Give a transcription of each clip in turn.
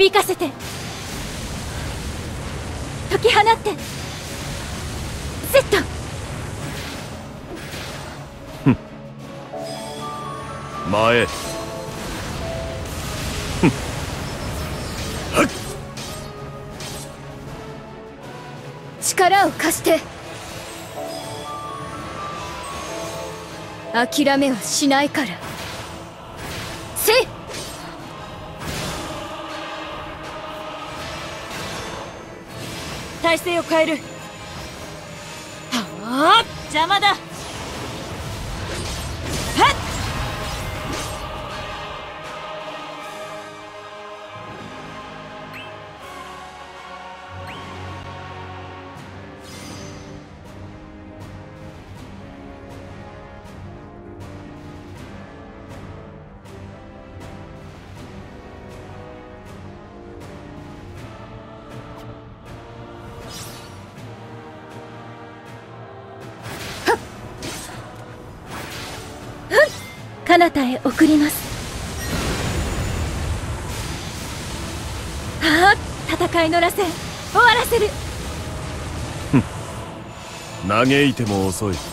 あ響かせて。解き放って。セット。前力を貸して。諦めはしないから体勢を変える。はあ邪魔だ。彼方へ送ります。ああ戦いの螺旋終わらせる。嘆いても遅い。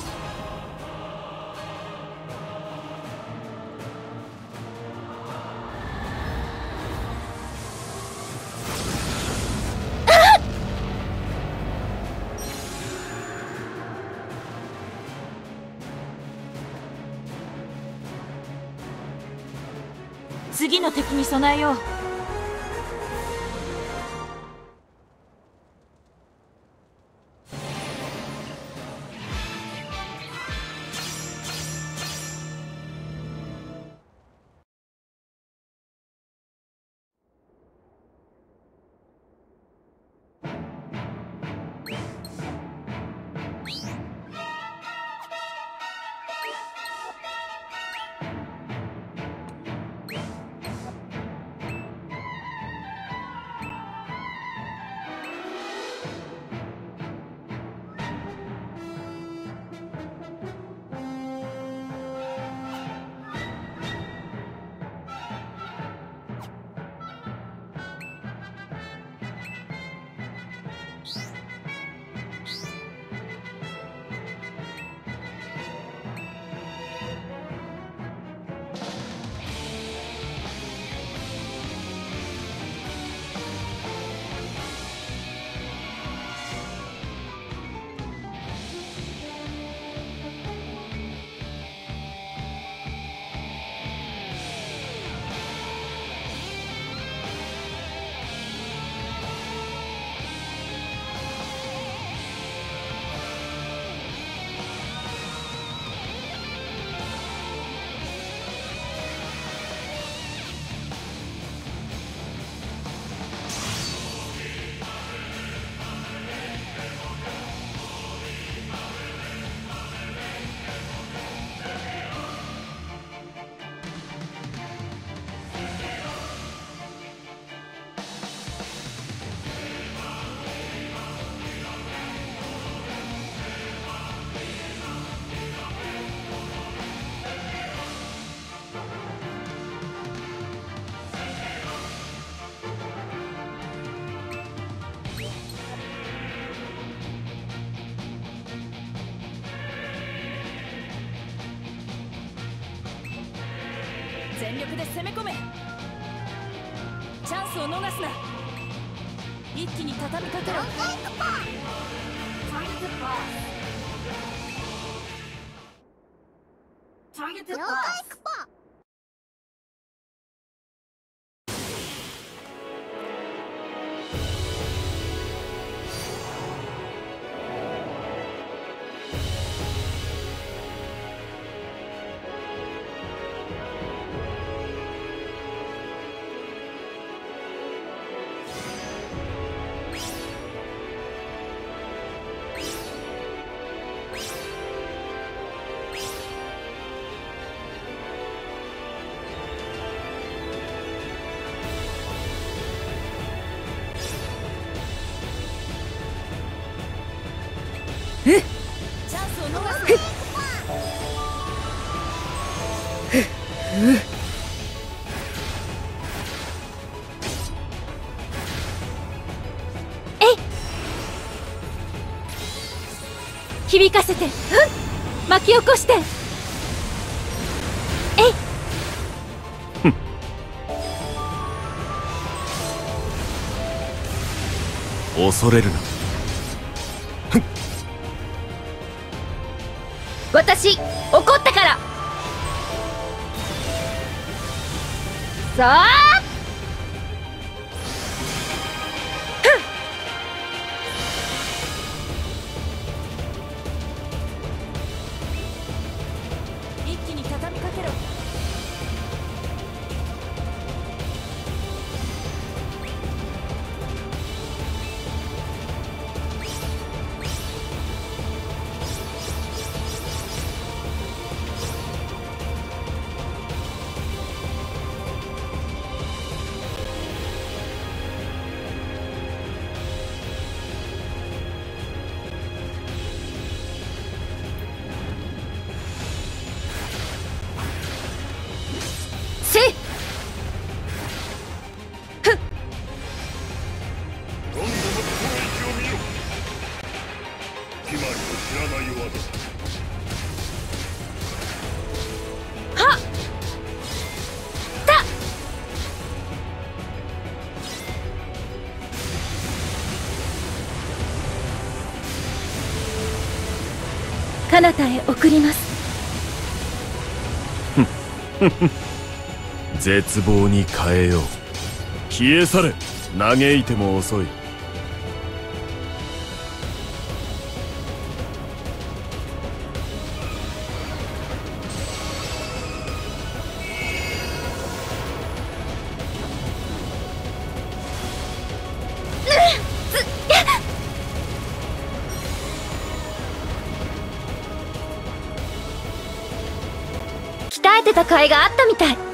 次の敵に備えよう。全力で攻め込め。チャンスを逃すな。一気に畳みかけろ。Target え？いチャンスを逃すえ？響かせて、うん、巻き起こして。え？い恐れるな。私怒ったから。さあ彼方へ送ります。絶望に変えよう。消え去れ。嘆いても遅い。えてた甲斐があったみたい。